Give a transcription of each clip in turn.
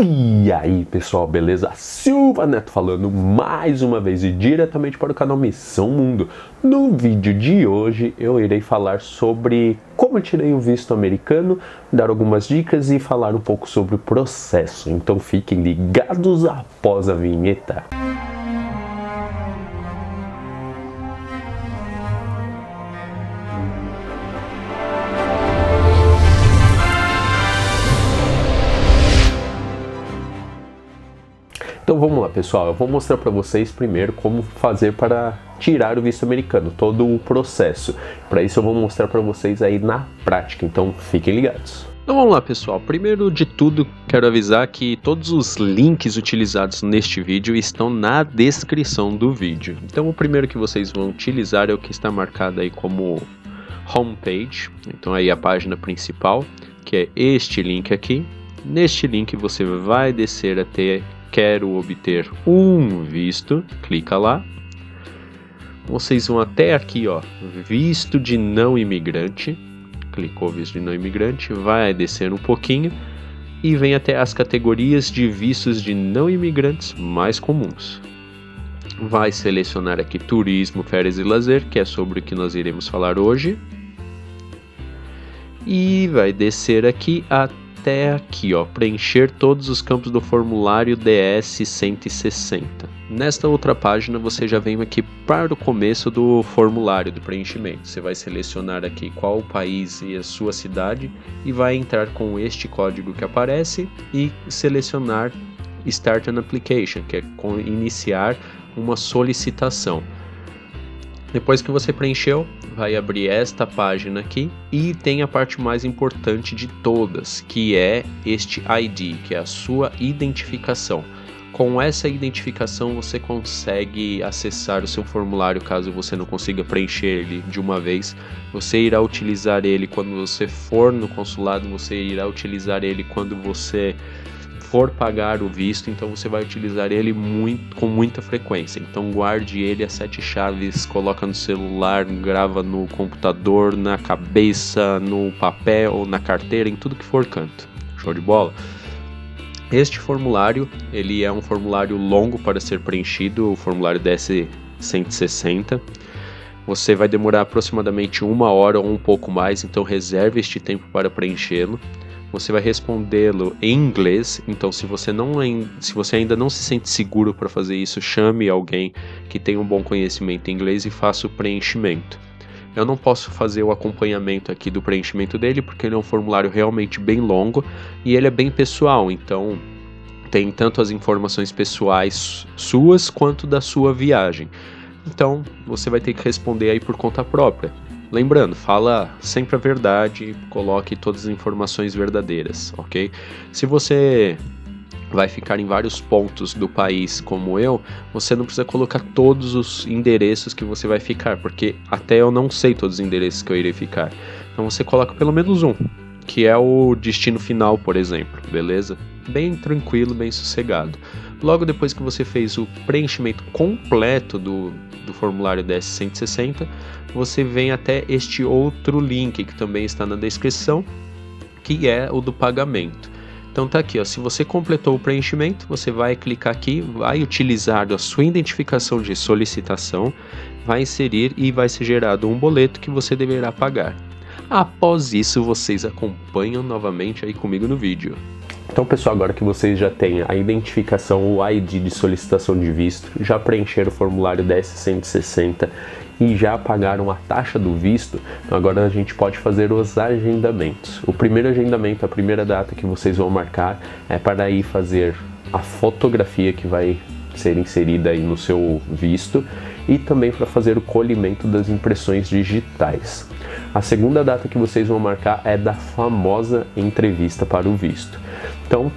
E aí pessoal, beleza? Silva Neto falando mais uma vez e diretamente para o canal Missão Mundo. No vídeo de hoje eu irei falar sobre como eu tirei o visto americano, dar algumas dicas e falar um pouco sobre o processo. Então fiquem ligados após a vinheta. Então vamos lá, pessoal. Eu vou mostrar para vocês primeiro como fazer para tirar o visto americano, todo o processo. Para isso eu vou mostrar para vocês aí na prática. Então fiquem ligados. Então vamos lá, pessoal. Primeiro de tudo, quero avisar que todos os links utilizados neste vídeo estão na descrição do vídeo. Então o primeiro que vocês vão utilizar é o que está marcado aí como homepage. Então aí a página principal, que é este link aqui. Neste link você vai descer até quero obter um visto, clica lá. Vocês vão até aqui, ó, visto de não imigrante. Clicou visto de não imigrante, vai descer um pouquinho e vem até as categorias de vistos de não imigrantes mais comuns. Vai selecionar aqui turismo, férias e lazer, que é sobre o que nós iremos falar hoje. E vai descer aqui até até aqui, ó, preencher todos os campos do formulário DS 160. Nesta outra página você já vem aqui para o começo do formulário do preenchimento. Você vai selecionar aqui qual o país e a sua cidade e vai entrar com este código que aparece e selecionar Start an Application, que é iniciar uma solicitação. Depois que você preencheu, vai abrir esta página aqui e tem a parte mais importante de todas, que é este ID, que é a sua identificação. Com essa identificação você consegue acessar o seu formulário caso você não consiga preencher ele de uma vez. Você irá utilizar ele quando você for no consulado, você irá utilizar ele quando você for pagar o visto, então você vai utilizar ele muito, com muita frequência. Então guarde ele as sete chaves, coloca no celular, grava no computador, na cabeça, no papel, na carteira, em tudo que for canto. Show de bola? Este formulário, ele é um formulário longo para ser preenchido, o formulário DS 160. Você vai demorar aproximadamente uma hora ou um pouco mais, então reserve este tempo para preenchê-lo você vai respondê-lo em inglês. Então, se você não se você ainda não se sente seguro para fazer isso, chame alguém que tenha um bom conhecimento em inglês e faça o preenchimento. Eu não posso fazer o acompanhamento aqui do preenchimento dele porque ele é um formulário realmente bem longo e ele é bem pessoal, então tem tanto as informações pessoais suas quanto da sua viagem. Então, você vai ter que responder aí por conta própria. Lembrando, fala sempre a verdade, coloque todas as informações verdadeiras, ok? Se você vai ficar em vários pontos do país como eu, você não precisa colocar todos os endereços que você vai ficar, porque até eu não sei todos os endereços que eu irei ficar. Então você coloca pelo menos um, que é o destino final, por exemplo, beleza? Bem tranquilo, bem sossegado. Logo depois que você fez o preenchimento completo do, do formulário DS-160, você vem até este outro link que também está na descrição, que é o do pagamento. Então tá aqui, ó, se você completou o preenchimento, você vai clicar aqui, vai utilizar a sua identificação de solicitação, vai inserir e vai ser gerado um boleto que você deverá pagar. Após isso, vocês acompanham novamente aí comigo no vídeo. Então, pessoal, agora que vocês já têm a identificação, o ID de solicitação de visto, já preencheram o formulário DS-160 e já pagaram a taxa do visto, então agora a gente pode fazer os agendamentos. O primeiro agendamento, a primeira data que vocês vão marcar é para ir fazer a fotografia que vai ser inserida aí no seu visto e também para fazer o colhimento das impressões digitais. A segunda data que vocês vão marcar é da famosa entrevista para o visto. Então,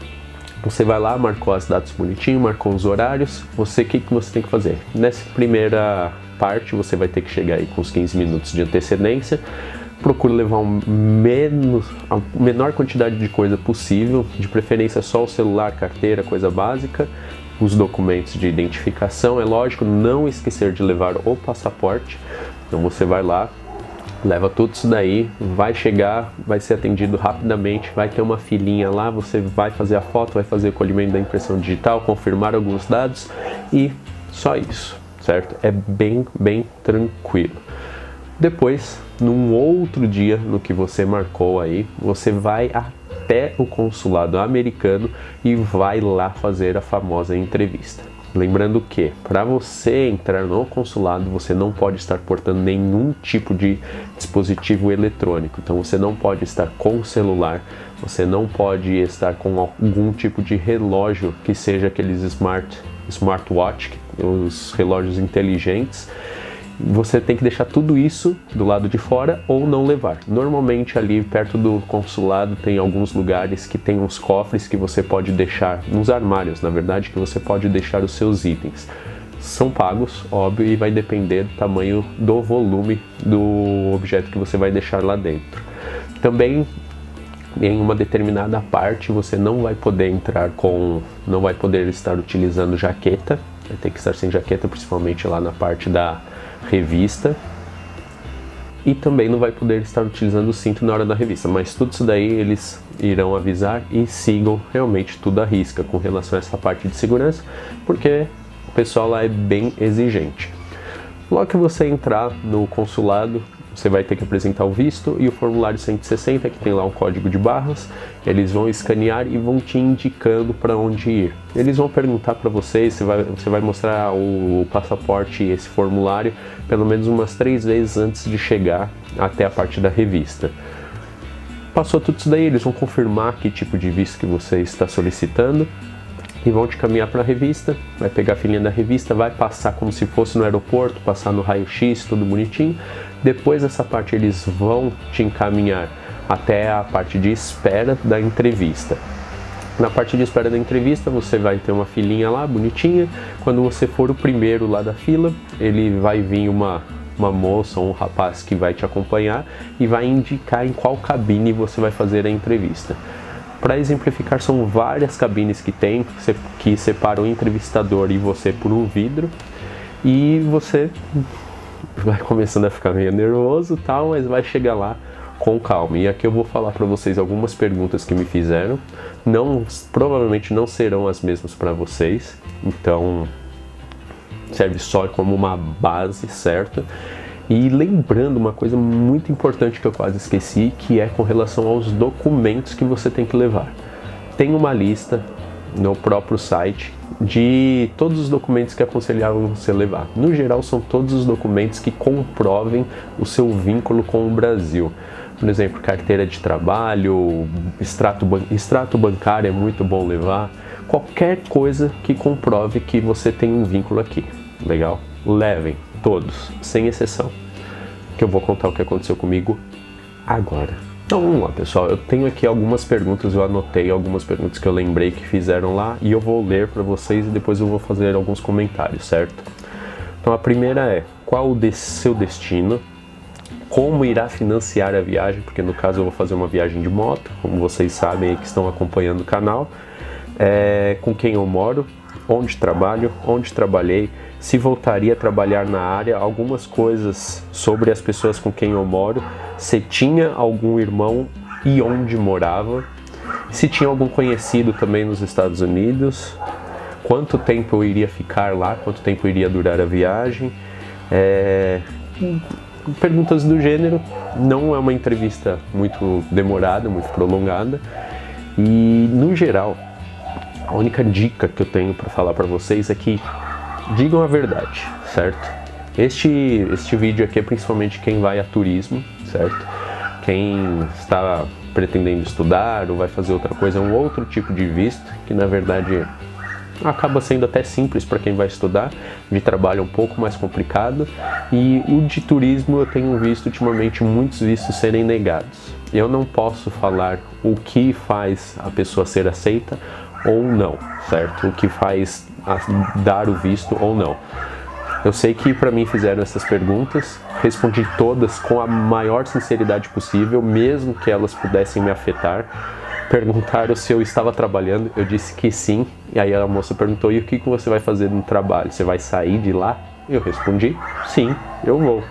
você vai lá, marcou as datas bonitinho, marcou os horários. Você, o que, que você tem que fazer? Nessa primeira parte, você vai ter que chegar aí com os 15 minutos de antecedência. Procure levar um menos, a menor quantidade de coisa possível, de preferência só o celular, carteira, coisa básica, os documentos de identificação. É lógico, não esquecer de levar o passaporte. Então você vai lá, leva tudo isso daí, vai chegar, vai ser atendido rapidamente, vai ter uma filinha lá, você vai fazer a foto, vai fazer o colhimento da impressão digital, confirmar alguns dados e só isso, certo? É bem, bem tranquilo. Depois, num outro dia no que você marcou aí, você vai até o consulado americano e vai lá fazer a famosa entrevista. Lembrando que para você entrar no consulado você não pode estar portando nenhum tipo de dispositivo eletrônico. Então você não pode estar com celular, você não pode estar com algum tipo de relógio que seja aqueles smart smartwatch, os relógios inteligentes você tem que deixar tudo isso do lado de fora ou não levar. Normalmente ali perto do consulado tem alguns lugares que tem uns cofres que você pode deixar, nos armários, na verdade, que você pode deixar os seus itens. São pagos, óbvio, e vai depender do tamanho do volume do objeto que você vai deixar lá dentro. Também em uma determinada parte você não vai poder entrar com, não vai poder estar utilizando jaqueta, vai ter que estar sem jaqueta, principalmente lá na parte da revista e também não vai poder estar utilizando o cinto na hora da revista, mas tudo isso daí eles irão avisar e sigam realmente tudo à risca com relação a essa parte de segurança, porque o pessoal lá é bem exigente. Logo que você entrar no consulado, você vai ter que apresentar o visto e o formulário 160, que tem lá um código de barras. Eles vão escanear e vão te indicando para onde ir. Eles vão perguntar para você, você vai, você vai mostrar o passaporte e esse formulário pelo menos umas três vezes antes de chegar até a parte da revista. Passou tudo isso daí, eles vão confirmar que tipo de visto que você está solicitando e vão te caminhar para a revista, vai pegar a filhinha da revista, vai passar como se fosse no aeroporto, passar no raio-x, tudo bonitinho. Depois dessa parte eles vão te encaminhar até a parte de espera da entrevista. Na parte de espera da entrevista, você vai ter uma filinha lá, bonitinha. Quando você for o primeiro lá da fila, ele vai vir uma, uma moça ou um rapaz que vai te acompanhar e vai indicar em qual cabine você vai fazer a entrevista. Para exemplificar, são várias cabines que tem, que separam o entrevistador e você por um vidro. E você vai começando a ficar meio nervoso tal, mas vai chegar lá com calma. E aqui eu vou falar para vocês algumas perguntas que me fizeram. Não, provavelmente não serão as mesmas para vocês. Então serve só como uma base, certo? E lembrando uma coisa muito importante que eu quase esqueci, que é com relação aos documentos que você tem que levar. Tem uma lista no próprio site de todos os documentos que aconselhável você levar. No geral, são todos os documentos que comprovem o seu vínculo com o Brasil. Por exemplo, carteira de trabalho, extrato, extrato bancário é muito bom levar. Qualquer coisa que comprove que você tem um vínculo aqui. Legal? Levem todos, sem exceção. Que eu vou contar o que aconteceu comigo agora. Então vamos lá, pessoal. Eu tenho aqui algumas perguntas, eu anotei algumas perguntas que eu lembrei que fizeram lá e eu vou ler para vocês e depois eu vou fazer alguns comentários, certo? Então a primeira é: qual o de seu destino? Como irá financiar a viagem? Porque no caso eu vou fazer uma viagem de moto, como vocês sabem aí que estão acompanhando o canal. É, com quem eu moro, onde trabalho, onde trabalhei, se voltaria a trabalhar na área, algumas coisas sobre as pessoas com quem eu moro, se tinha algum irmão e onde morava, se tinha algum conhecido também nos Estados Unidos, quanto tempo eu iria ficar lá, quanto tempo iria durar a viagem. É... Perguntas do gênero, não é uma entrevista muito demorada, muito prolongada, e no geral, a única dica que eu tenho para falar para vocês é que digam a verdade, certo? Este, este vídeo aqui é principalmente quem vai a turismo, certo? Quem está pretendendo estudar ou vai fazer outra coisa, é um outro tipo de visto, que na verdade acaba sendo até simples para quem vai estudar, de trabalho um pouco mais complicado, e o de turismo eu tenho visto ultimamente muitos vistos serem negados. Eu não posso falar o que faz a pessoa ser aceita ou não, certo? O que faz dar o visto ou não. Eu sei que para mim fizeram essas perguntas, respondi todas com a maior sinceridade possível, mesmo que elas pudessem me afetar. Perguntaram se eu estava trabalhando, eu disse que sim, e aí a moça perguntou: e o que, que você vai fazer no trabalho? Você vai sair de lá? Eu respondi: sim, eu vou.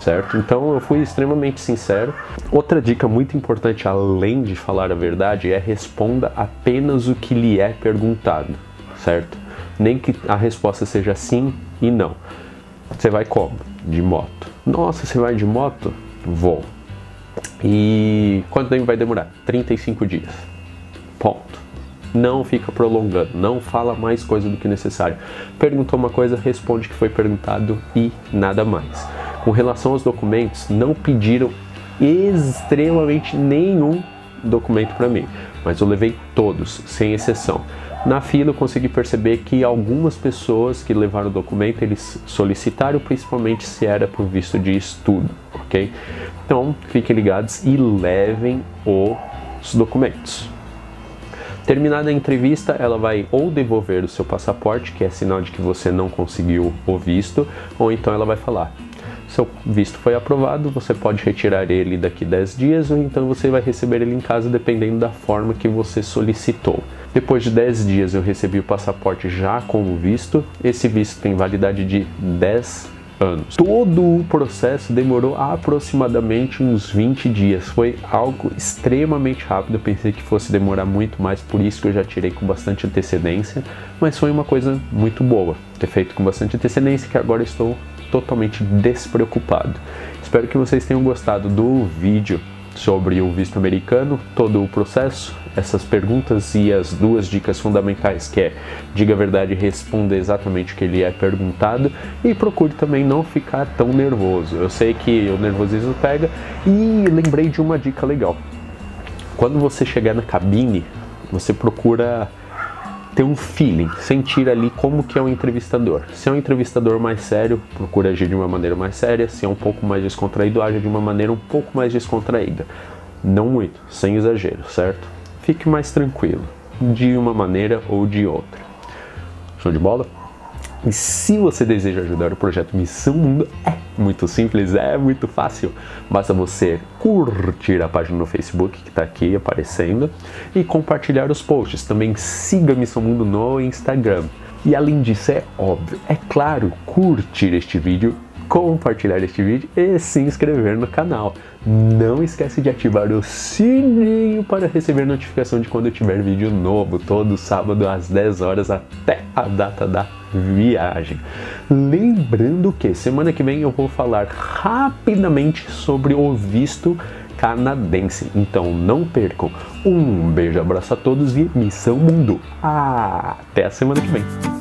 Certo? Então eu fui extremamente sincero. Outra dica muito importante, além de falar a verdade, é responda apenas o que lhe é perguntado, certo? Nem que a resposta seja sim e não. Você vai como? De moto. Nossa, você vai de moto? Vou. E quanto tempo vai demorar? 35 dias. Ponto. Não fica prolongando, não fala mais coisa do que necessário. Perguntou uma coisa, responde que foi perguntado e nada mais. Com relação aos documentos, não pediram extremamente nenhum documento para mim, mas eu levei todos, sem exceção. Na fila eu consegui perceber que algumas pessoas que levaram o documento, eles solicitaram principalmente se era por visto de estudo, ok? Então, fiquem ligados e levem os documentos. Terminada a entrevista, ela vai ou devolver o seu passaporte, que é sinal de que você não conseguiu o visto, ou então ela vai falar: seu visto foi aprovado, você pode retirar ele daqui 10 dias ou então você vai receber ele em casa dependendo da forma que você solicitou. Depois de 10 dias eu recebi o passaporte já com o visto. Esse visto tem validade de 10 anos. Todo o processo demorou aproximadamente uns 20 dias. Foi algo extremamente rápido. Eu pensei que fosse demorar muito mais, por isso que eu já tirei com bastante antecedência. Mas foi uma coisa muito boa ter feito com bastante antecedência que agora estou totalmente despreocupado. Espero que vocês tenham gostado do vídeo sobre o visto americano, todo o processo, essas perguntas e as duas dicas fundamentais que é diga a verdade e responda exatamente o que ele é perguntado e procure também não ficar tão nervoso. Eu sei que o nervosismo pega e lembrei de uma dica legal. Quando você chegar na cabine, você procura ter um feeling, sentir ali como que é um entrevistador. Se é um entrevistador mais sério, procura agir de uma maneira mais séria. Se é um pouco mais descontraído, age de uma maneira um pouco mais descontraída. Não muito, sem exagero, certo? Fique mais tranquilo, de uma maneira ou de outra. Show de bola? E se você deseja ajudar o projeto Missão Mundo, é muito simples, é muito fácil. Basta você curtir a página no Facebook que está aqui aparecendo e compartilhar os posts. Também siga Missão Mundo no Instagram. E além disso, é óbvio, é claro, curtir este vídeo compartilhar este vídeo e se inscrever no canal. Não esquece de ativar o sininho para receber notificação de quando eu tiver vídeo novo, todo sábado às 10 horas até a data da viagem. Lembrando que semana que vem eu vou falar rapidamente sobre o visto canadense. Então não percam. Um beijo, abraço a todos e missão mundo. Até a semana que vem.